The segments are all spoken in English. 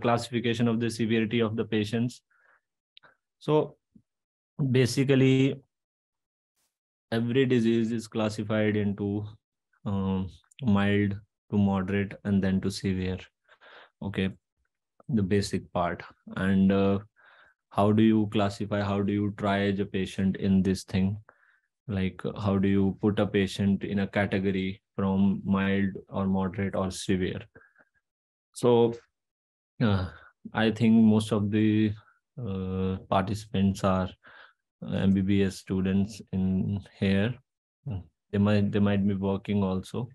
classification of the severity of the patients. So basically, every disease is classified into um, mild to moderate and then to severe. Okay, the basic part. And uh, how do you classify? How do you triage a patient in this thing? Like, how do you put a patient in a category from mild or moderate or severe? So, uh, I think most of the uh, participants are MBBS students in here. They might they might be working also.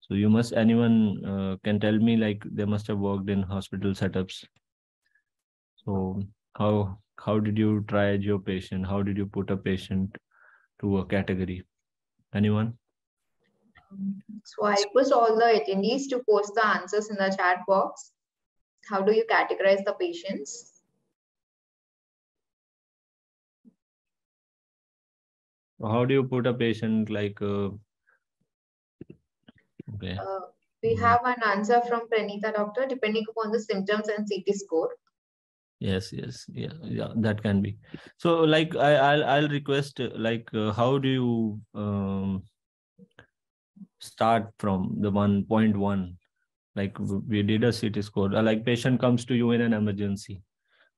So you must anyone uh, can tell me like they must have worked in hospital setups. So how how did you triage your patient? How did you put a patient to a category? Anyone? So I request all the attendees to post the answers in the chat box. How do you categorize the patients? how do you put a patient like uh, okay. Uh, we have an answer from pranita doctor depending upon the symptoms and ct score. Yes yes yeah yeah that can be. So like i i'll, I'll request like uh, how do you um, start from the 1.1 like we did a ct score. Like patient comes to you in an emergency.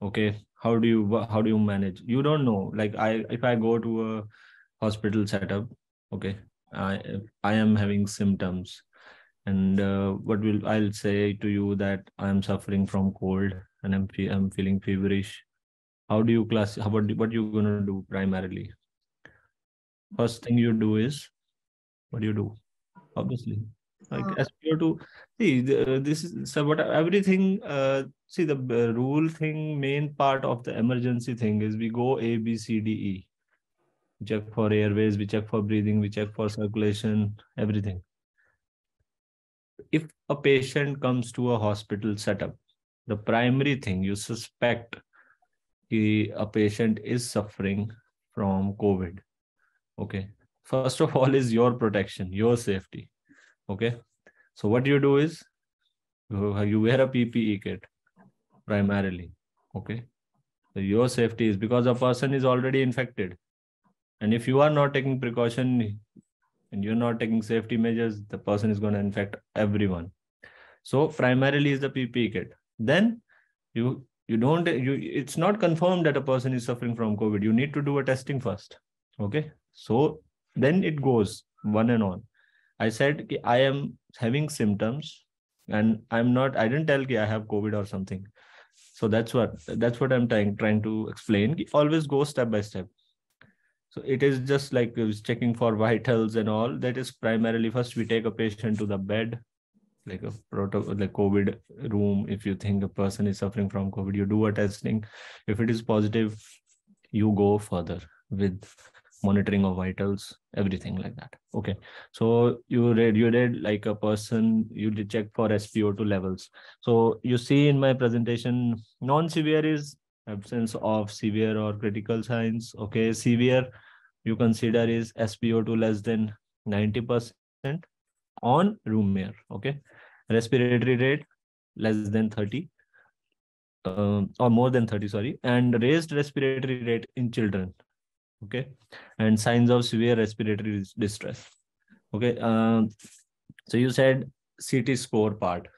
Okay? How do you how do you manage? You don't know. Like i if i go to a hospital setup okay i i am having symptoms. And uh, what will i'll say to you that i am suffering from cold and i'm, I'm feeling feverish. How do you class how what, what you going to do primarily? First thing you do is what do you do? Obviously like uh, spo2 see the, this is so what everything uh, see the uh, rule thing main part of the emergency thing is we go a b c d e we check for airways, we check for breathing, we check for circulation, everything. If a patient comes to a hospital setup, the primary thing you suspect a patient is suffering from COVID. Okay. First of all, is your protection, your safety. Okay. So what you do is uh, you wear a PPE kit primarily. Okay. So your safety is because a person is already infected and if you are not taking precaution and you're not taking safety measures, the person is going to infect everyone. So primarily is the PPE kit. Then you you don't you it's not confirmed that a person is suffering from COVID. You need to do a testing first. Okay. So then it goes one and on. I said I am having symptoms and I'm not, I didn't tell I have COVID or something. So that's what that's what I'm trying trying to explain. Always go step by step. So it is just like checking for vitals and all. That is primarily first we take a patient to the bed, like a proto like COVID room. If you think a person is suffering from COVID, you do a testing. If it is positive, you go further with monitoring of vitals, everything like that. Okay. So you read you did like a person, you did check for SpO2 levels. So you see in my presentation, non-severe is absence of severe or critical signs. Okay, severe you consider is SpO2 less than 90% on room air. Okay, respiratory rate less than 30 uh, or more than 30, sorry, and raised respiratory rate in children. Okay, and signs of severe respiratory distress. Okay, um, so you said CT score part.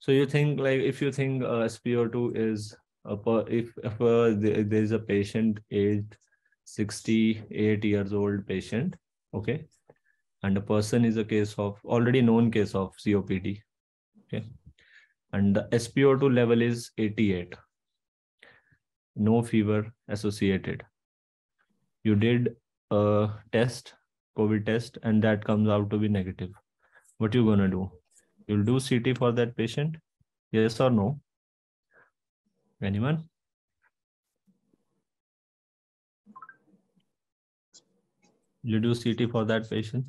So you think like if you think uh, SpO2 is if, if uh, there is a patient aged 68 years old patient okay and a person is a case of already known case of copd okay and the spo2 level is 88 no fever associated you did a test covid test and that comes out to be negative what you gonna do you'll do ct for that patient yes or no Anyone? You do CT for that patient?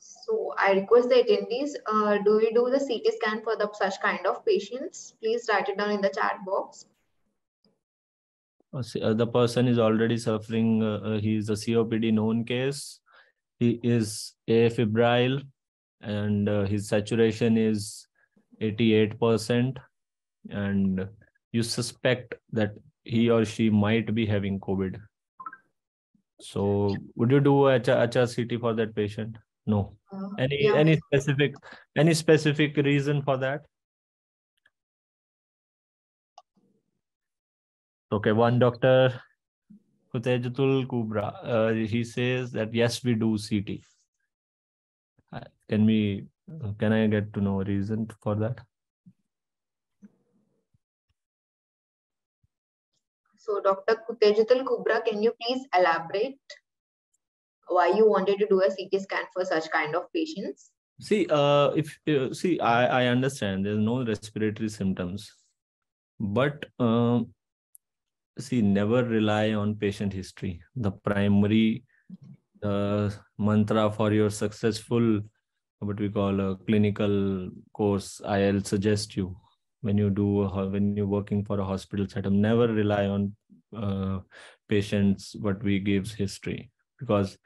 So I request the attendees, uh, do we do the CT scan for the such kind of patients? Please write it down in the chat box. Uh, uh the person is already suffering, uh, uh he is a COPD known case. He is afebrile and uh, his saturation is 88% and you suspect that he or she might be having COVID. So would you do a HRCT for that patient? No. Uh, any yeah. any specific any specific reason for that? Okay, one doctor, Kutejatul Kubra, uh, he says that yes, we do CT. Uh, can we can I get to know a reason for that? So Dr. Kutejatul Kubra, can you please elaborate why you wanted to do a CT scan for such kind of patients? See, uh, if uh, see, I I understand there's no respiratory symptoms, but uh, see, never rely on patient history. The primary uh, mantra for your successful what we call a clinical course i'll suggest you when you do when you're working for a hospital setup never rely on uh, patients what we gives history because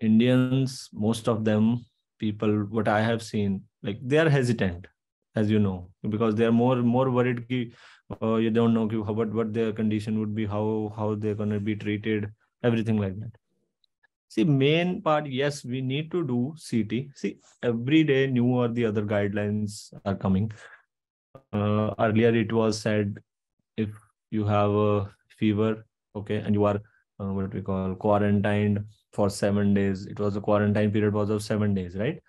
indians most of them people what i have seen like they are hesitant as you know because they are more more worried ki, uh, you don't know ki, what what their condition would be how how they're going to be treated everything like that See, main part, yes, we need to do CT. See, every day new or the other guidelines are coming. Uh, earlier it was said if you have a fever, okay, and you are uh, what we call quarantined for seven days. It was a quarantine period was of seven days, right?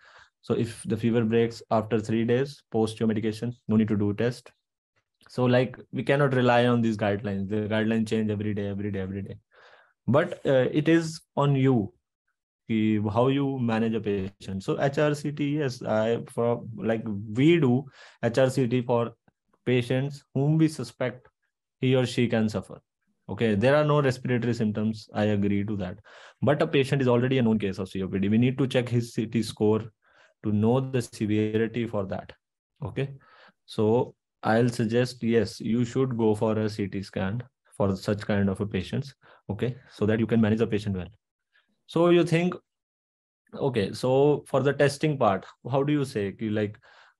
So if the fever breaks after three days post your medication, no need to do test. So like we cannot rely on these guidelines. The guidelines change every day, every day, every day. But uh, it is on you how you manage a patient. So hrct yes i for like we do hrct for patients whom we suspect he or she can suffer. Okay there are no respiratory symptoms. I agree to that. But a patient is already a known case of copd we need to check his ct score to know the severity for that. Okay? So i'll suggest yes you should go for a ct scan for such kind of a patients okay? So that you can manage the patient well. So you think okay so for the testing part how do you say like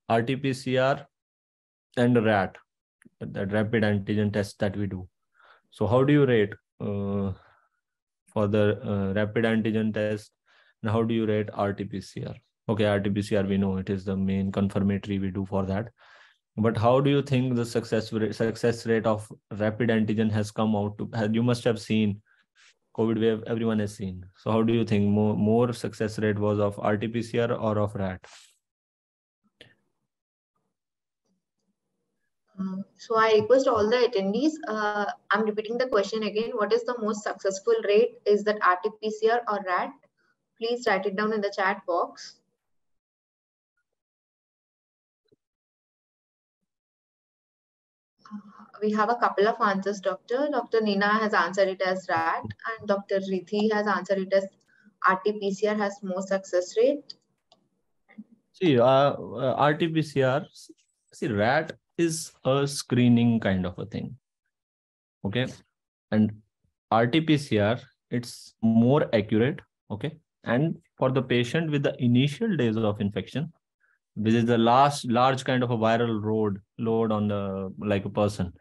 rt-pcr and rat that rapid antigen test that we do. So how do you rate uh, for the uh, rapid antigen test and how do you rate rt-pcr okay rt-pcr we know it is the main confirmatory we do for that but how do you think the success rate, success rate of rapid antigen has come out to you must have seen covid wave everyone has seen so how do you think more more success rate was of rt-pcr or of rat um, so I request all the attendees, uh, I'm repeating the question again. What is the most successful rate? Is that RT-PCR or RAT? Please write it down in the chat box. We have a couple of answers, Doctor. Dr. Nina has answered it as RAT and Dr. Rithi has answered it as RT-PCR has more success rate. See, uh, uh, RT-PCR, see, RAT is a screening kind of a thing. Okay. And RT-PCR, it's more accurate. Okay. And for the patient with the initial days of infection, which is the last large kind of a viral load load on the like a person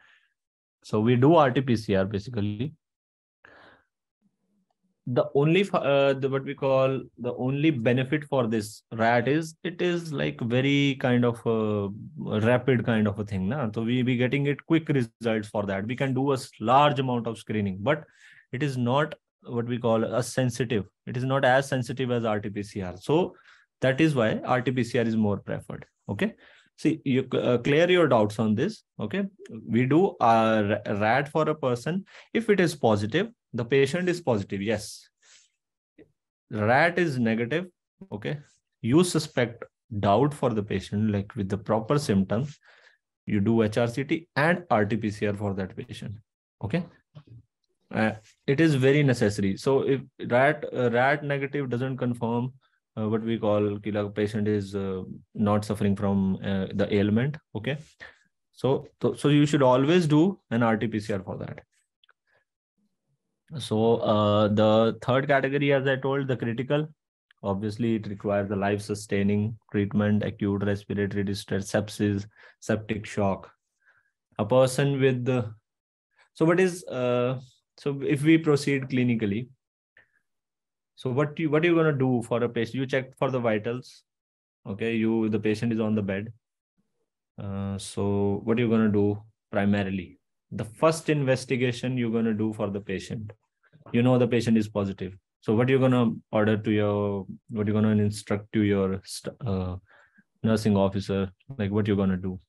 so we do rt-pcr basically the only uh, the what we call the only benefit for this rat is it is like very kind of a rapid kind of a thing na? so we be getting it quick results for that we can do a large amount of screening but it is not what we call a sensitive it is not as sensitive as rt-pcr so that is why RT-PCR is more preferred. Okay. See, you uh, clear your doubts on this. Okay. We do a RAT for a person. If it is positive, the patient is positive. Yes. RAT is negative. Okay. You suspect doubt for the patient, like with the proper symptoms, you do HRCT and RT-PCR for that patient. Okay. Uh, it is very necessary. So if RAT uh, RAT negative doesn't confirm uh, what we call kila patient is uh, not suffering from uh, the ailment okay? So, so so you should always do an rt-pcr for that. So uh, the third category as i told the critical. Obviously it requires the life sustaining treatment acute respiratory distress sepsis septic shock. A person with the so what is uh, so if we proceed clinically so what you what are you going to do for a patient? You check for the vitals okay? You the patient is on the bed. Uh, so what are you going to do primarily? The first investigation you're going to do for the patient. You know the patient is positive. So what are you're going to order to your what you're going to instruct to your uh, nursing officer? Like what you're going to do?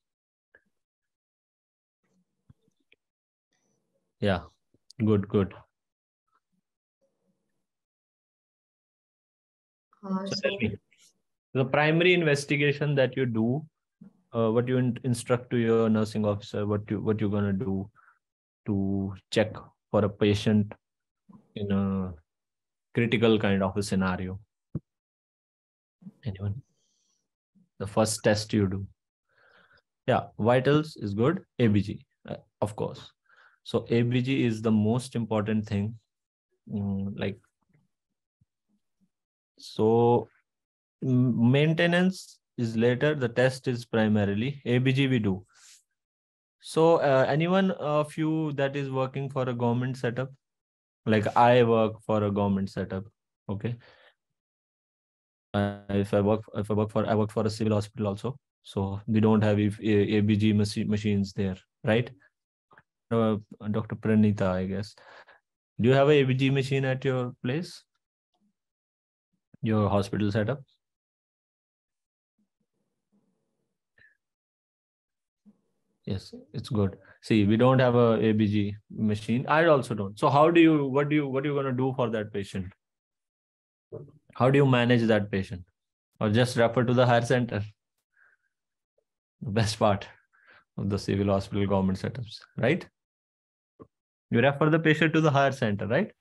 Yeah. Good good so so, tell me the primary investigation that you do uh, what you in- instruct to your nursing officer what you what you're going to do to check for a patient in a critical kind of a scenario? Anyone? The first test you do. Yeah vitals is good. Abg uh, of course. So abg is the most important thing mm, like so maintenance is later the test is primarily abg we do. So uh, anyone of you that is working for a government setup? Like i work for a government setup okay? Uh, if i work if i work for i work for a civil hospital also. So we don't have if, abg machi- machines there right? Uh, dr pranita i guess. Do you have a abg machine at your place your hospital setup? Yes it's good. See we don't have a abg machine. I also don't. So how do you what do you what are you going to do for that patient? How do you manage that patient? Or just refer to the higher center. The best part of the civil hospital government setups right? You refer the patient to the higher center right